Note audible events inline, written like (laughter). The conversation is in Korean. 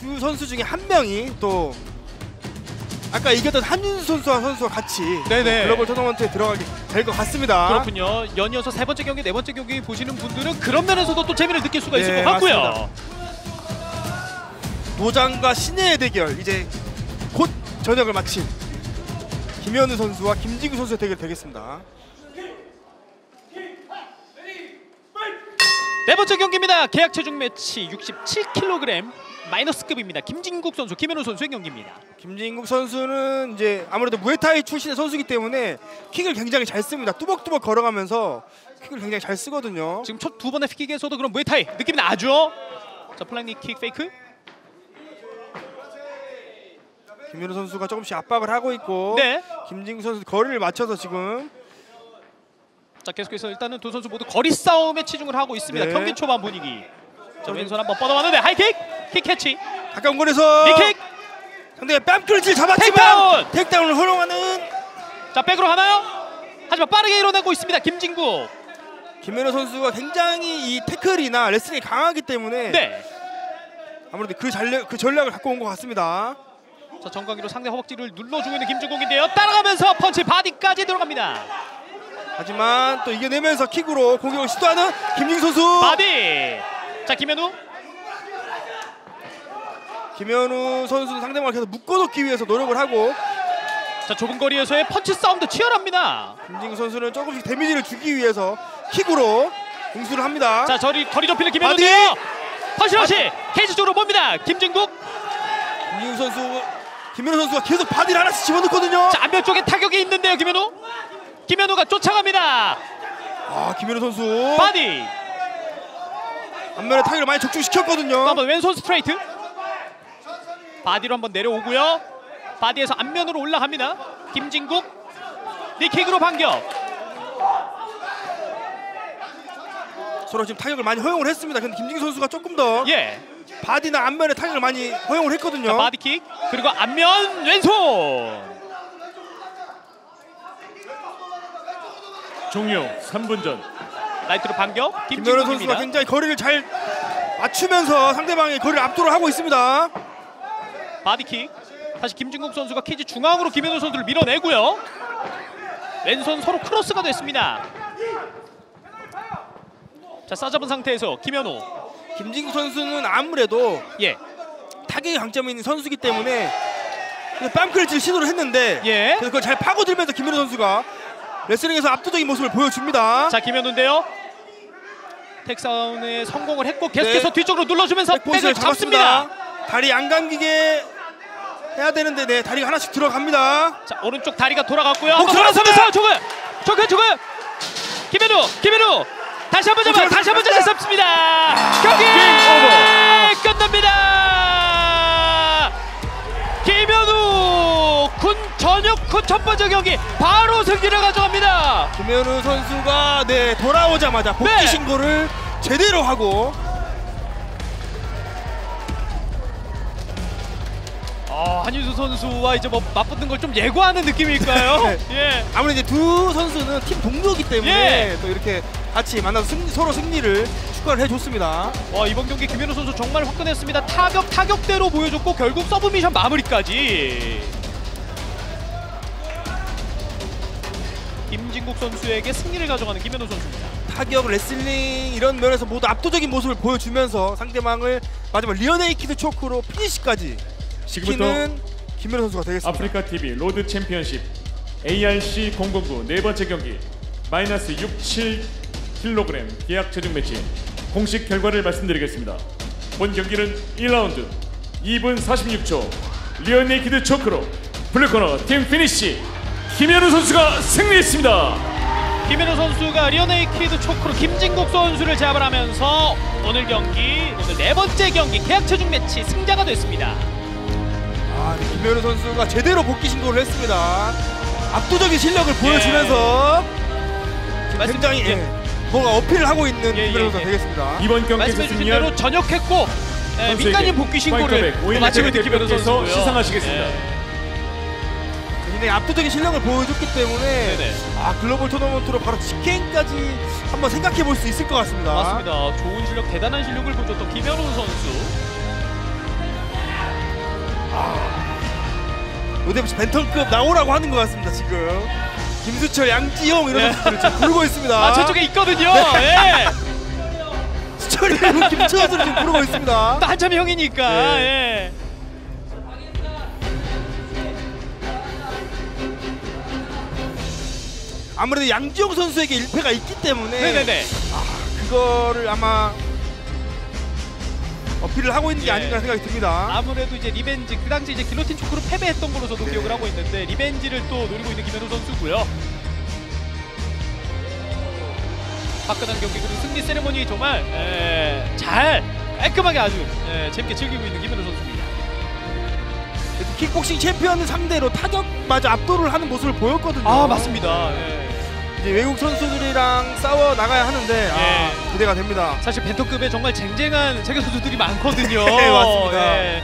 두 선수 중에 한 명이 또 아까 이겼던 한윤수 선수와 선수와 같이 네네. 글로벌 토너먼트에 들어가게 될 것 같습니다. 그렇군요. 연이어서 세 번째 경기, 네 번째 경기 보시는 분들은 그런 면에서도 또 재미를 느낄 수가 있을 네, 것 같고요. 맞습니다. 노장과 신예의 대결 이제 곧 저녁을 마친 김현우 선수와 김진구 선수의 대결 되겠습니다. 네 번째 경기입니다. 계약 체중 매치 67kg 마이너스급입니다. 김진국 선수, 김현우 선수의 경기입니다. 김진국 선수는 이제 아무래도 무에타이 출신의 선수이기 때문에 킥을 굉장히 잘 씁니다. 뚜벅뚜벅 걸어가면서 킥을 굉장히 잘 쓰거든요. 지금 첫 두 번의 킥에서도 그런 무에타이 느낌이 나죠? 자, 플라잉 킥 페이크. 김현우 선수가 조금씩 압박을 하고 있고 네. 김진국 선수 거리를 맞춰서 지금 자, 계속해서 일단은 두 선수 모두 거리 싸움에 치중을 하고 있습니다. 네. 경기 초반 분위기. 자, 왼손 한번 뻗어봤는데 high kick, 킥 캐치, 가까운 거리에서 knee kick. 상대가 뺨클을 잡았지만 takedown! takedown을 허용하는 자, 백으로 가나요? 하지만 빠르게 이뤄내고 있습니다. 김진국. 김현우 선수가 굉장히 이 태클이나 레슬링이 강하기 때문에 네. 아무래도 그 전략 그 전략을 갖고 온 것 같습니다. 자, 정강이로 상대 허벅지를 눌러주고 있는 김진국인데요. 따라가면서 펀치 바디까지 들어갑니다. 하지만 또 이겨내면서 킥으로 공격을 시도하는 김진국 선수. 바디. 자, 김현우. 김현우 선수는 상대방을 계속 묶어놓기 위해서 노력을 하고 자, 좁은 거리에서의 펀치 싸움도 치열합니다. 김진국 선수는 조금씩 데미지를 주기 위해서 킥으로 응수를 합니다. 자, 저리 거리 좁히는 김현우인데요. 펀치 러시 케이지 쪽으로 봅니다. 김진국. 김진국 선수, 김현우 선수가 계속 바디를 하나씩 집어넣거든요. 자, 안면 쪽에 타격이 있는데요, 김현우. 김현우가 쫓아갑니다. 아 김현우 선수 바디. 안면에 타격을 많이 적중시켰거든요. 또 한번 왼손 스트레이트. 바디로 한번 내려오고요. 바디에서 안면으로 올라갑니다. 김진국. knee kick으로 반격. 서로 지금 타격을 많이 허용을 했습니다. 근데 김진국 선수가 조금 더 예. 바디나 안면에 타격을 많이 허용을 했거든요. 자, body kick. 그리고 안면 왼손. 종료 3분 전 라이트로 반격. 김현우 선수가. 굉장히 거리를 잘 맞추면서 상대방의 거리를 압도를 하고 있습니다. body kick. 다시 김진국 선수가 케이지 중앙으로 김현우 선수를 밀어내고요. 왼손 서로 크로스가 됐습니다. 자, 싸잡은 상태에서 김현우. 김진국 선수는 아무래도 예. 타격의 강점이 있는 선수이기 때문에 뺨클을 시도를 했는데 예. 그래서 그걸 잘 파고들면서 김현우 선수가 레슬링에서 압도적인 모습을 보여줍니다. 자, 김현우인데요. 택사운에 성공을 했고 계속해서 네. 뒤쪽으로 눌러주면서 백포지션을 백을 잡습니다. 다리 안 감기게 해야 되는데 네 다리가 하나씩 들어갑니다. 자, 오른쪽 다리가 돌아갔고요. 들어갔습니다. 돌아서면서 조금, 조금, 조금. 김현우, 김현우. 다시 한번 잡아, 목 다시 한번 잡습니다. 끝납니다. 첫 번째 경기 바로 승리를 가져갑니다. 김현우 선수가 네 돌아오자마자 복귀 네. 신고를 제대로 하고 아, 한윤수 선수와 이제 뭐 맞붙는 걸 좀 예고하는 느낌일까요? (laughs) 네. 예. 아무래도 이제 두 선수는 팀 동료이기 때문에 예. 또 이렇게 같이 만나서 승리, 서로 승리를 축하를 해줬습니다. 와 이번 경기 김현우 선수 정말 화끈했습니다. 타격 타격대로 보여줬고 결국 submission 마무리까지. 김진국 선수에게 승리를 가져가는 김현우 선수입니다. 타격, 레슬링 이런 면에서 모두 압도적인 모습을 보여주면서 상대방을 마지막 rear naked choke로 피니시까지 지금부터 시키는 김현우 선수가 되겠습니다. 아프리카 TV 로드 챔피언십 ARC 009 네 번째 경기 마이너스 67kg 계약 체중 매치 공식 결과를 말씀드리겠습니다. 본 경기는 1라운드 2분 46초 rear naked choke로 blue corner 팀 피니시 김현우 선수가 승리했습니다. 김현우 선수가 rear naked choke로 김진국 선수를 제압을 하면서 오늘 경기 오늘 네 번째 경기 계약 체중 매치 승자가 됐습니다. 아, 네, 김현우 선수가 제대로 복귀 신고를 했습니다. 압도적인 실력을 보여주면서 말씀- 굉장히 예. 예, 뭔가 어필을 하고 있는 예, 김현우 예, 선수가 예. 되겠습니다. 이번 경기에서 대로 전역했고 예, 민간인 복귀 신고를 듣기 변호 대표께서 선수고요. 시상하시겠습니다. 굉장히 압도적인 실력을 보여줬기 때문에 네네. 아 글로벌 토너먼트로 바로 직행까지 한번 생각해 볼 수 있을 것 같습니다. 맞습니다. 좋은 실력, 대단한 실력을 보여줬던 김현우 선수. 아, 노대부시 벤턴급 나오라고 하는 것 같습니다 지금 김수철, 양지용 이런 네. 선수들을 지금 부르고 있습니다 아 저쪽에 있거든요 네. 네. 수철이 김수철 선수를 지금 부르고 있습니다 나 한참 형이니까 네. 예. 아무래도 양지영 선수에게 1패가 있기 때문에 네네네. 그거를 아마 어필을 하고 있는 게 예. 아닌가 생각이 듭니다. 아무래도 이제 revenge 그 당시 이제 guillotine choke로 패배했던 걸로 저도 네. 기억을 하고 있는데 revenge를 또 노리고 있는 김현우 선수고요. 화끈한 경기 그리고 승리 세레모니 정말 에, 잘 깔끔하게 아주 에, 재밌게 즐기고 있는 김현우 선수입니다. 킥복싱 챔피언을 상대로 타격마저 압도를 하는 모습을 보였거든요. 아 맞습니다. 예. 이제 외국 선수들이랑 싸워 나가야 하는데 아, 예. 기대가 됩니다. 사실 밴텀급에 정말 쟁쟁한 세계 선수들이 많거든요. (laughs) 네, 맞습니다. 예.